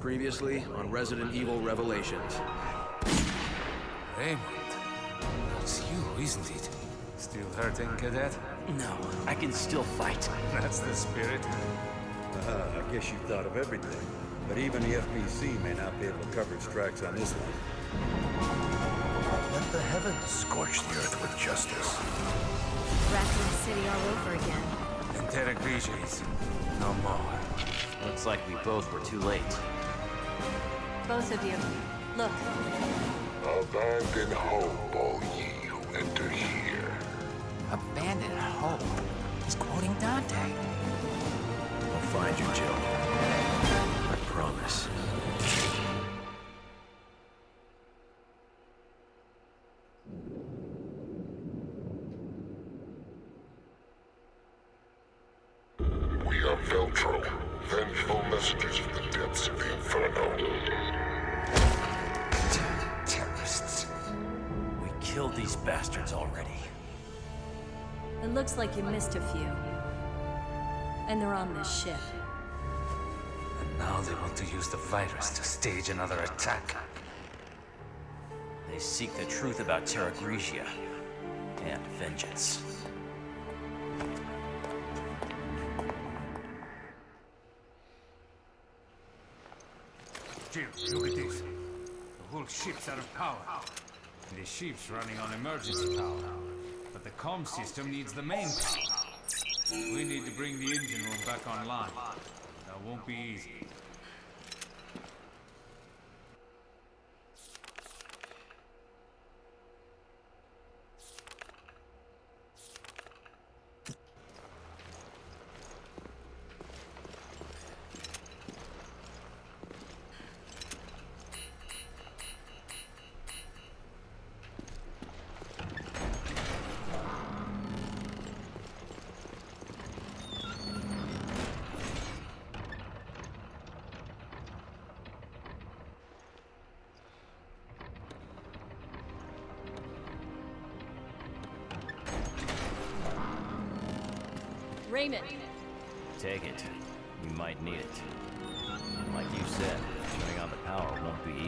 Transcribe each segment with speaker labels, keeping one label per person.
Speaker 1: Previously on Resident Evil Revelations.
Speaker 2: Raymond. That's you, isn't it? Still hurting, cadet?
Speaker 3: No, I can still fight.
Speaker 2: That's the spirit.
Speaker 4: Uh, I guess you've thought of everything. But even the FBC may not be able to cover its tracks on this one.
Speaker 5: Let the heavens scorch the earth with justice.
Speaker 6: Raccoon City all over again.
Speaker 2: And Terra Grigia no more.
Speaker 3: Looks like we both were too late.
Speaker 6: Both of you. Look.
Speaker 5: Abandon hope, all ye who enter here.
Speaker 3: Abandon hope. He's quoting Dante.
Speaker 1: I'll find you, Jill.
Speaker 6: Looks like you missed a few. And they're on this ship.
Speaker 2: And now they want to use the virus to stage another attack.
Speaker 3: They seek the truth about Terra Grigia and vengeance.
Speaker 2: Jim, look at this. The whole ship's out of power. And the ship's running on emergency power. But the comm system needs the main power. We need to bring the engine room back online. That won't be easy.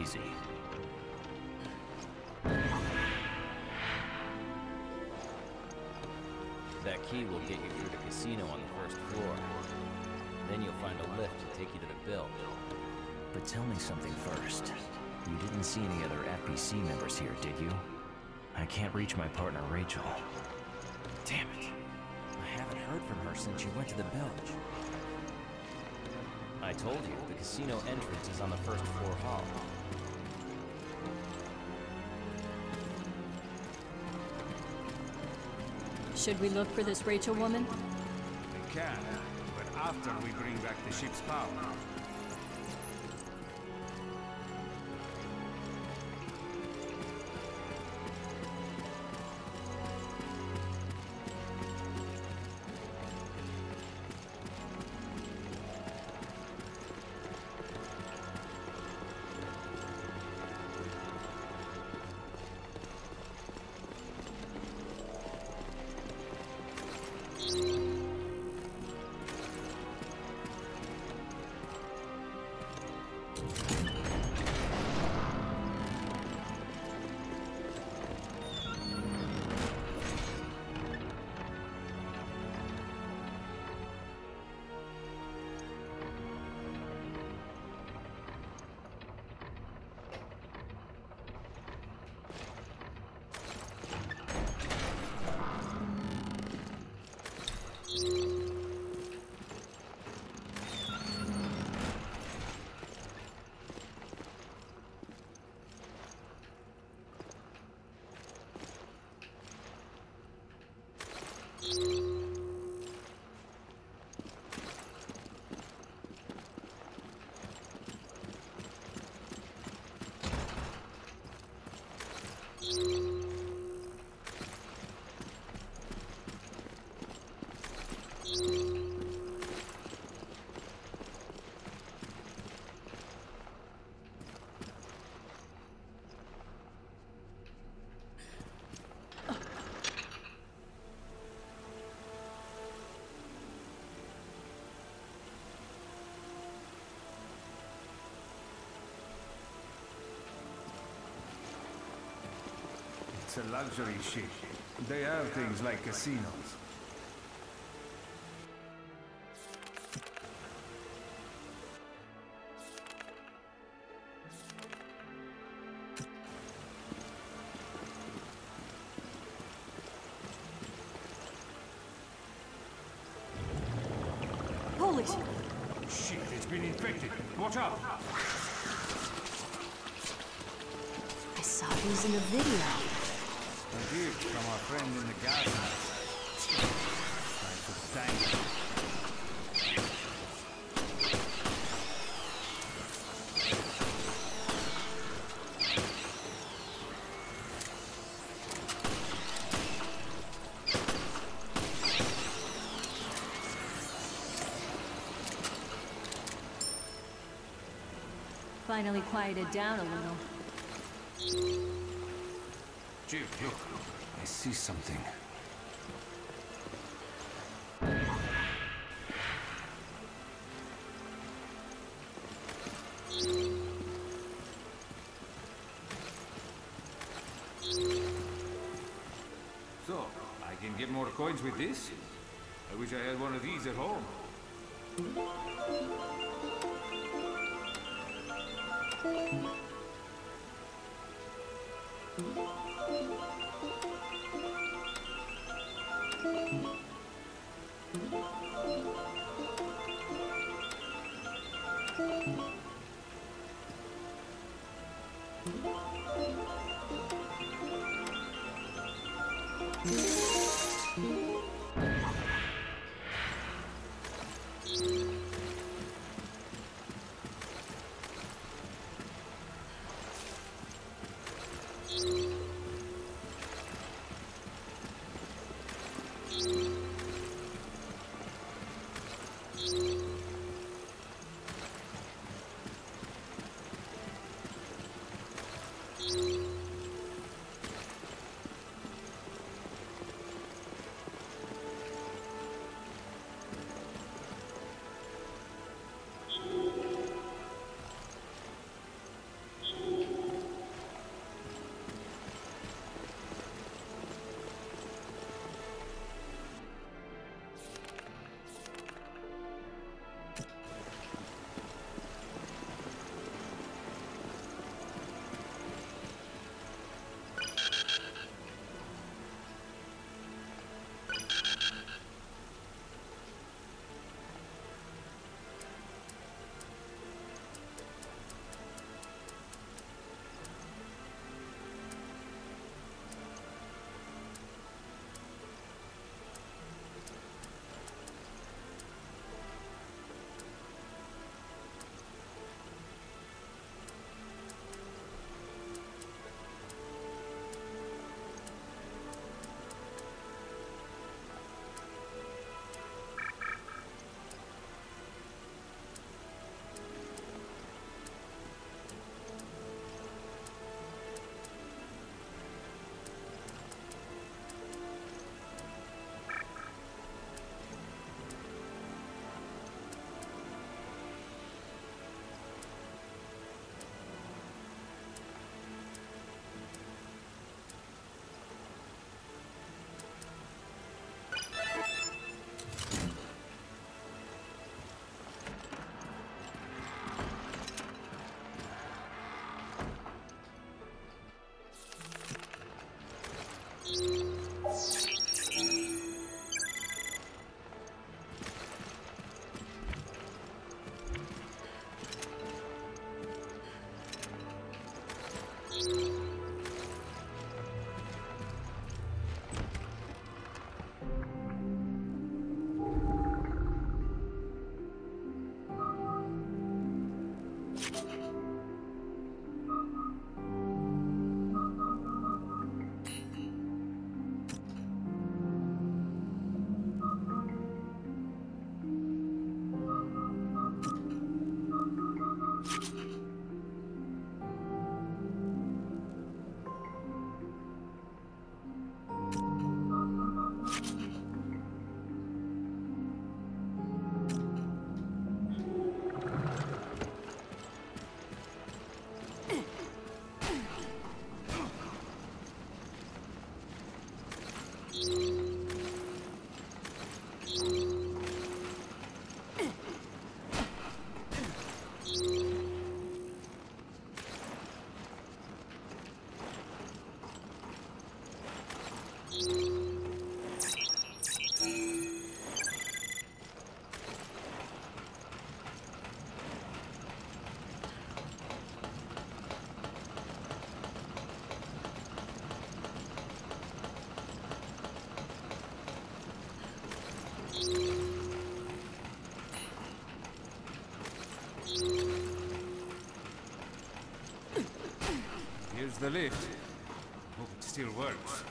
Speaker 3: Easy. That key will get you through the casino on the first floor. Then you'll find a lift to take you to the bilge. But tell me something first. You didn't see any other FBC members here, did you? I can't reach my partner, Rachel. Damn it. I haven't heard from her since she went to the bilge. I told you, the casino entrance is on the first floor hall.
Speaker 6: Should we look for this Rachel woman?
Speaker 2: We can, but after we bring back the ship's power. you It's a luxury ship. They have things like casinos.
Speaker 6: Holy shit!
Speaker 2: Shit, it's been infected. Watch out!
Speaker 6: I saw these in the video.
Speaker 2: Gift from our friend in the him.
Speaker 6: Finally quieted down a little.
Speaker 2: Look, I see something. So, I can get more coins with this? I wish I had one of these at home. The lift. Hope it still works.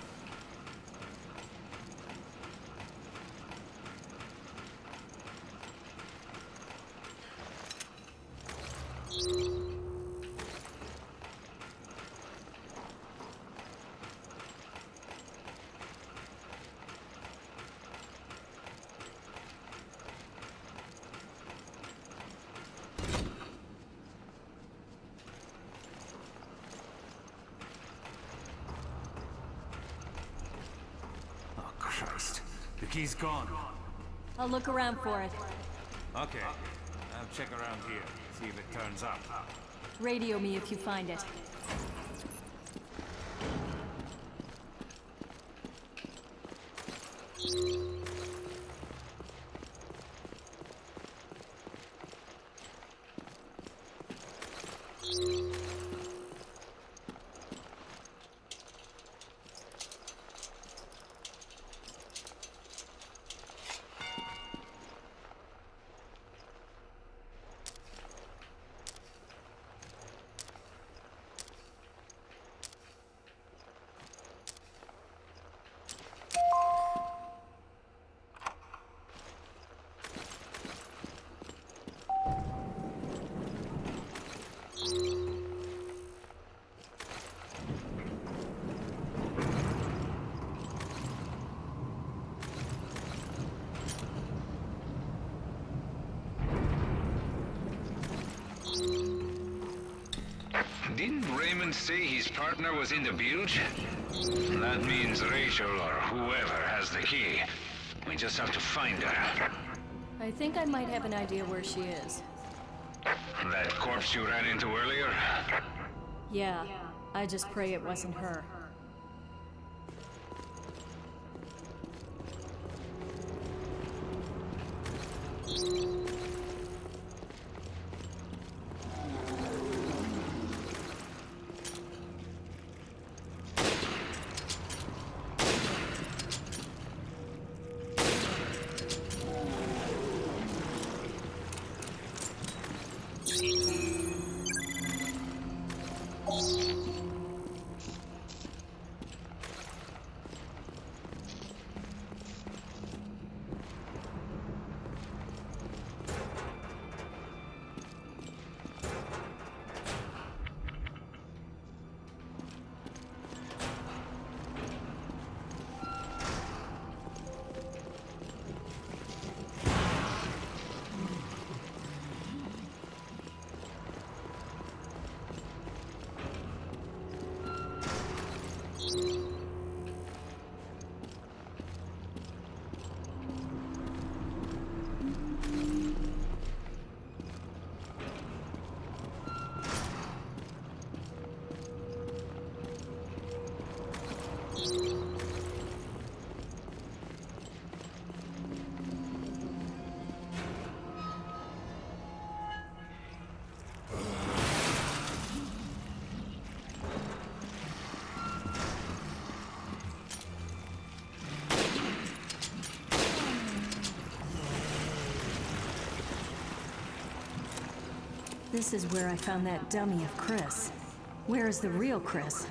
Speaker 2: Oh, Christ. The key's gone.
Speaker 6: I'll look around for it.
Speaker 2: Okay. I'll check around here, see if it turns up.
Speaker 6: Radio me if you find it.
Speaker 7: Didn't Raymond say his partner was in the bilge? That means Rachel or whoever has the key. We just have to find her.
Speaker 6: I think I might have an idea where she is.
Speaker 7: That corpse you ran into earlier?
Speaker 6: Yeah, I just pray it wasn't her. This is where I found that dummy of Chris. Where is the real Chris?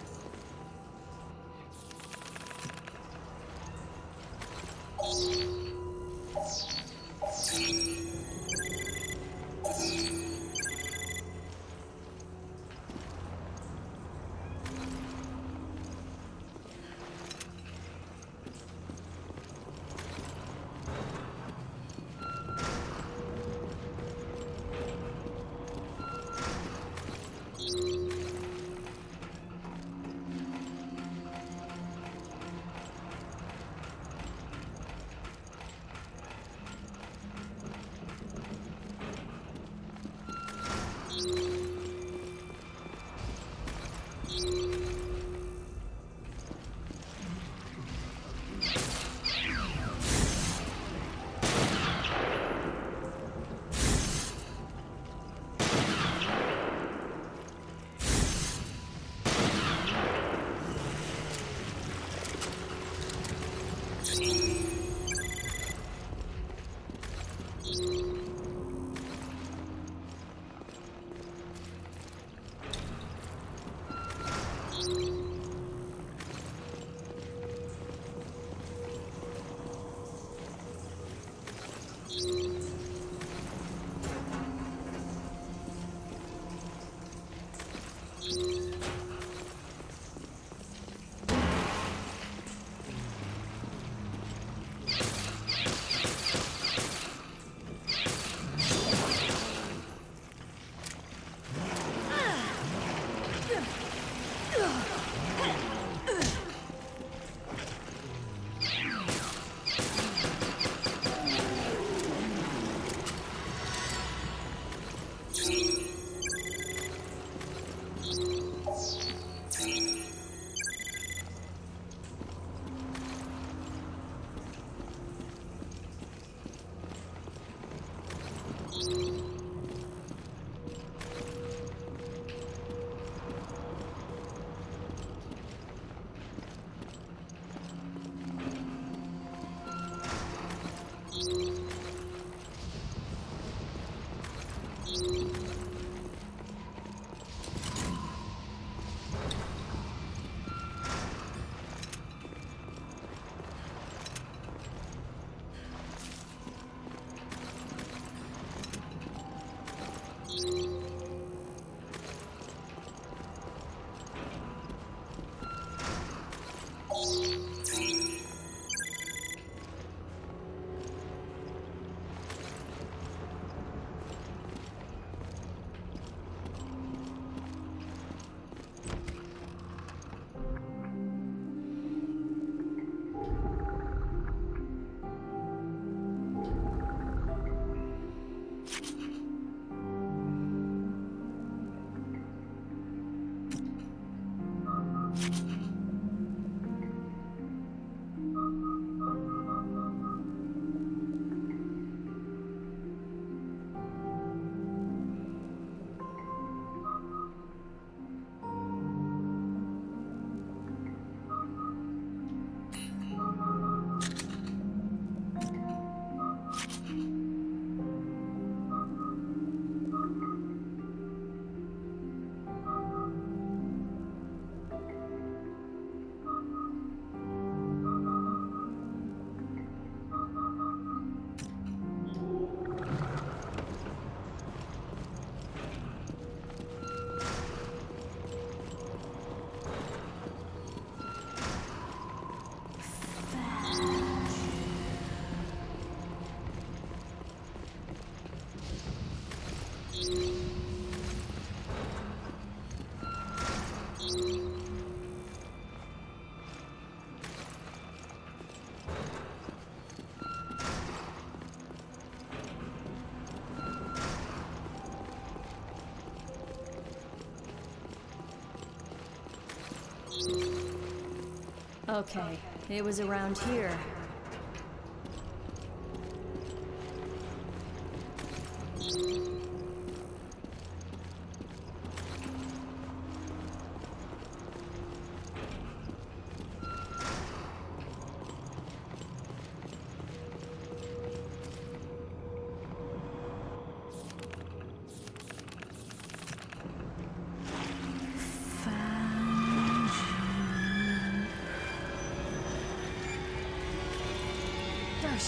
Speaker 6: Okay, it was around here.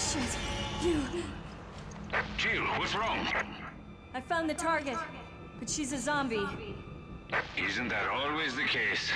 Speaker 6: Shit. You.
Speaker 7: Jill, what's wrong?
Speaker 6: I found the target, but she's a zombie.
Speaker 7: Isn't that always the case?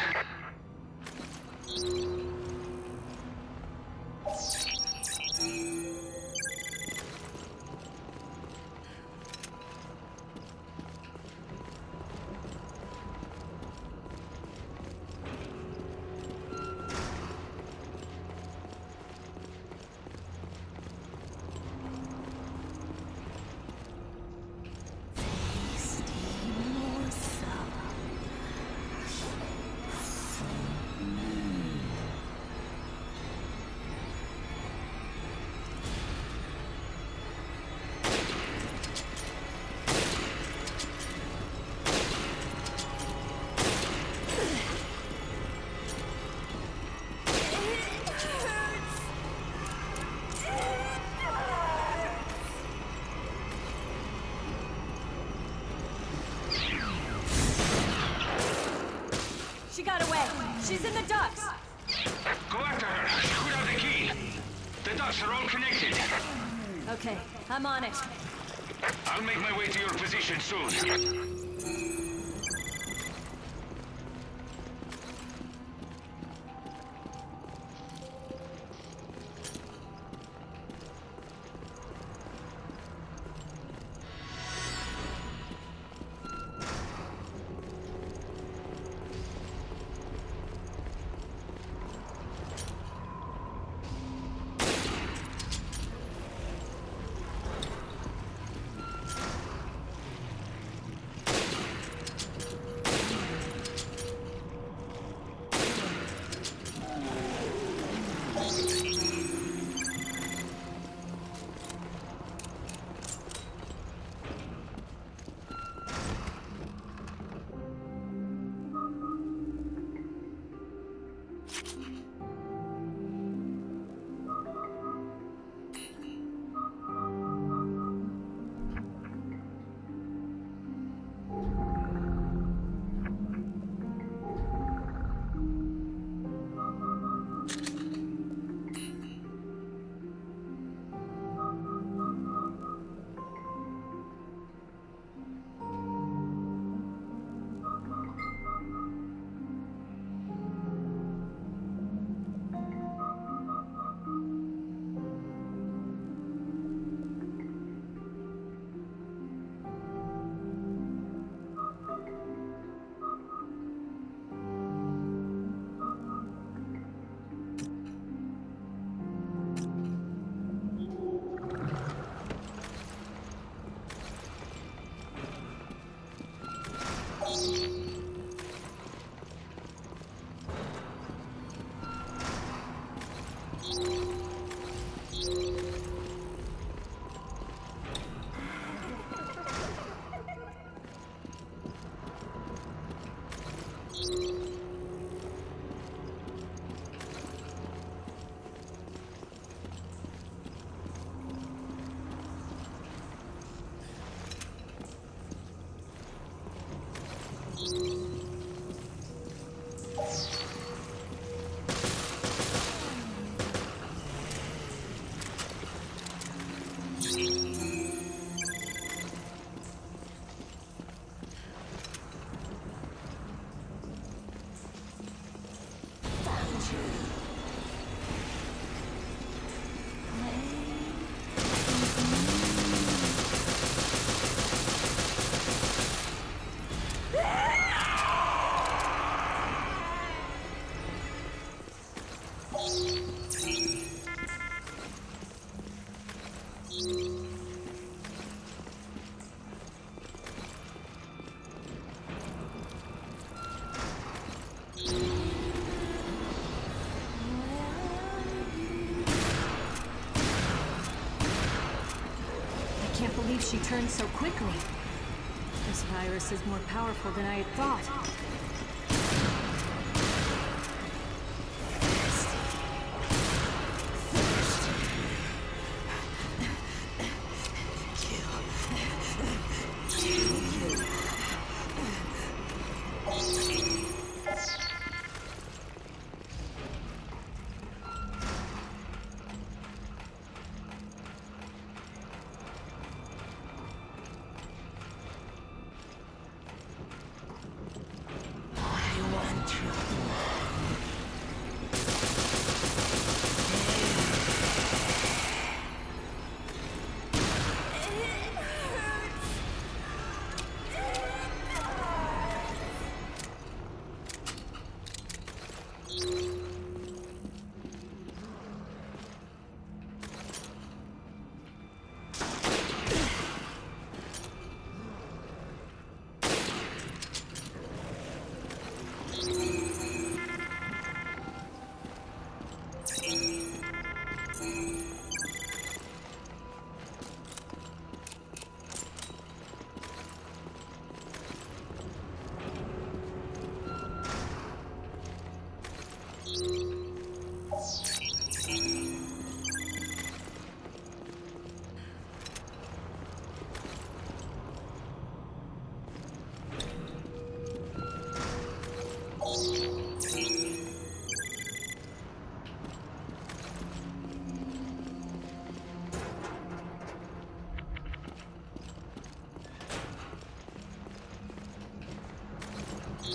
Speaker 6: She's in the ducts.
Speaker 7: Go after her. Shoot out the key. The ducts are all connected.
Speaker 6: Okay, I'm on it.
Speaker 7: I'll make my way to your position soon.
Speaker 6: Believe she turned so quickly. This virus is more powerful than I had thought.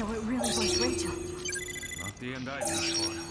Speaker 6: So it really was Rachel.
Speaker 2: Not the end I.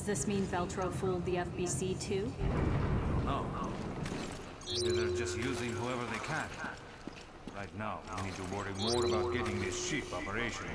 Speaker 6: Does this mean Veltro fooled the FBC too?
Speaker 2: No. Maybe they're just using whoever they can. Right now, we need to worry more about getting this ship operational.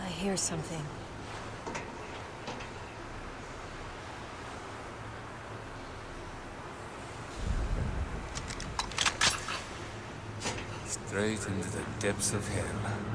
Speaker 8: I hear something.
Speaker 9: Straight into the depths of hell.